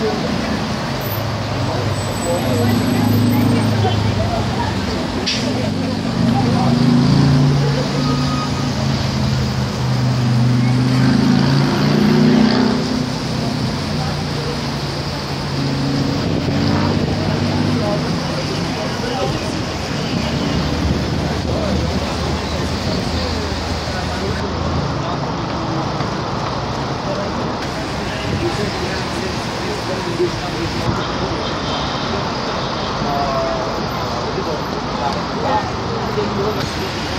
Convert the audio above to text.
Thank Ờ, cái là-